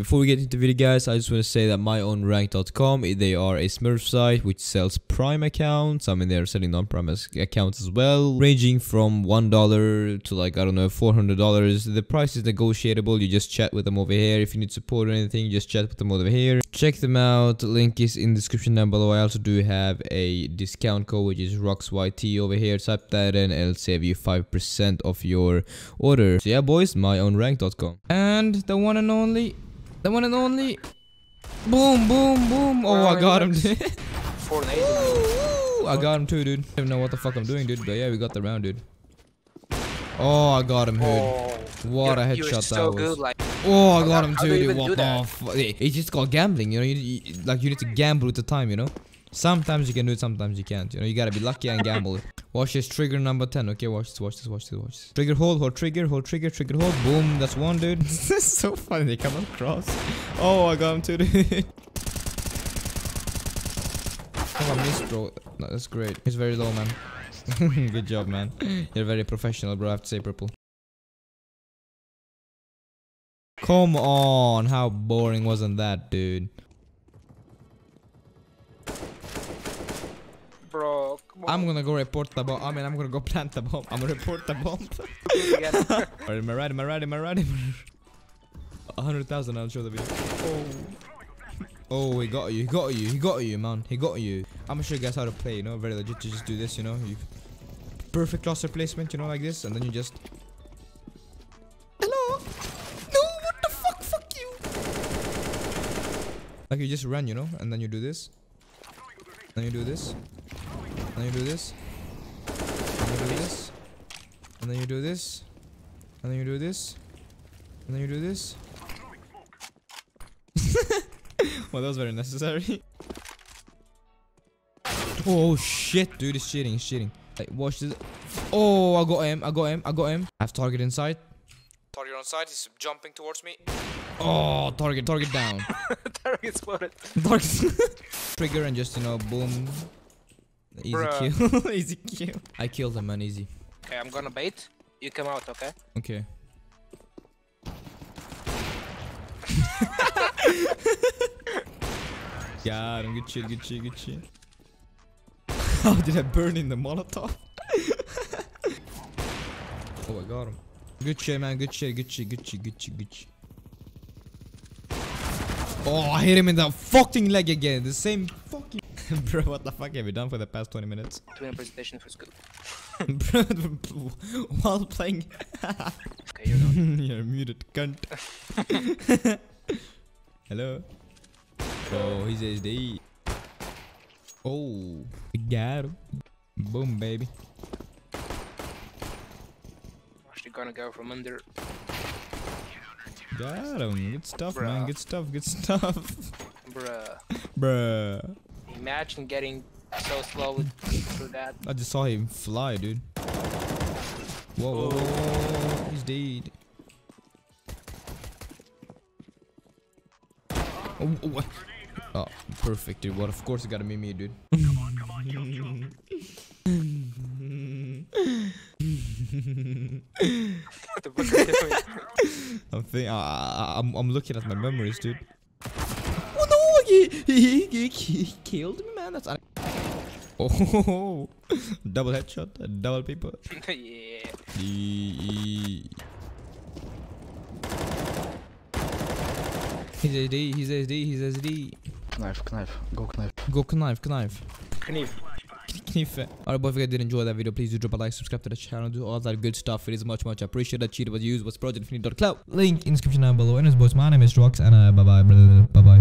Before we get into the video guys, I just want to say that myownrank.com, they are a smurf site which sells prime accounts. I mean they're selling non-prime accounts as well, ranging from $1 to like I don't know $400. The price is negotiable. You just chat with them over here. If you need support or anything, just chat with them over here. Check them out. Link is in the description down below. I also do have a discount code which is RuxYT over here. Type that in and it'll save you 5% of your order. So yeah boys, myownrank.com. And the one and only the one and only. Boom, boom, boom. Oh, I got him. Ooh, I got him too, dude. I don't know what the fuck I'm doing, dude. But yeah, we got the round, dude. Oh, I got him, dude. Oh, what a headshot so that good, was. like Oh, I got him too, dude. What the fuck? It's just called gambling, you know. You, you, like you need to gamble with the time, you know. Sometimes you can do it, sometimes you can't. You know, you gotta be lucky and gamble. Watch this trigger number 10. Okay, watch this, watch this, watch this, watch this. Trigger hold, hold trigger, hold trigger, trigger hold. Boom, that's one dude. this is so funny. They come across. Oh, I got him too, dude. Oh, I missed, bro. No, that's great. He's very low, man. Good job, man. You're very professional, bro. I have to say purple. Come on, how boring wasn't that, dude? I'm gonna go report the bomb. I mean, I'm gonna go plant the bomb. I'm gonna report the bomb. Alright, am I right? Am I right? Am I right? A hundred thousand. I'll show the video. Oh. Oh, he got you. He got you. He got you, man. He got you. I'm gonna show you guys how to play. You know, very legit. to just do this. You know, you perfect cluster placement. You know, like this, and then you just. Hello. No, what the fuck? Fuck you. Like you just run, you know, and then you do this. Then you do this. Then you do this. And you do this. And then you do this. And then you do this. And then you do this. well, that was very necessary. oh shit, dude, it's cheating, it's cheating. Like, watch this. Oh, I got him, I got him, I got him. I have target inside. Target on side, he's jumping towards me. Oh, target, target down. Target exploded. Target. Trigger and just, you know, boom. Easy Bruh. kill. easy kill. I killed him, man, easy. Okay, I'm gonna bait. You come out, okay? Okay. Got him. Good shit, good shit, good shit. How did I burn in the Molotov? oh, I got him. Good shit, man. Good shit, good shit, good shit, good shit, good shit. Oh, I hit him in the fucking leg again. The same fucking. Bro, what the fuck have you done for the past 20 minutes? Doing a presentation for school. Bro, while playing. Okay, you're done. You're muted, cunt. Hello. Oh, he's SD. Oh, got him. Boom, baby. Actually gonna go from under. Got him. Good stuff, man. Bruh. Good stuff. Good stuff. Bruh. Bruh. Imagine getting so slow through that. I just saw him fly, dude. Whoa, whoa, whoa, whoa. He's dead. Oh, oh, what? oh, perfect, dude. What? Of course, it gotta be me, dude. What the fuck are you doing? I'm think I, I, I'm I'm looking at my memories, dude. Oh no! He he, he, he killed me, man. That's oh double headshot, double people. yeah. He's SD, he's SD, he's SD. Knife, knife, go knife. Go knife, knife. Kniv. Knife. Alright, boys, if you guys did enjoy that video, please do drop a like, subscribe to the channel, do all that good stuff. It is much, much appreciated. Cheat was used was project Link in description down below. And as boys, my name is RuX, and uh, bye bye, bye bye.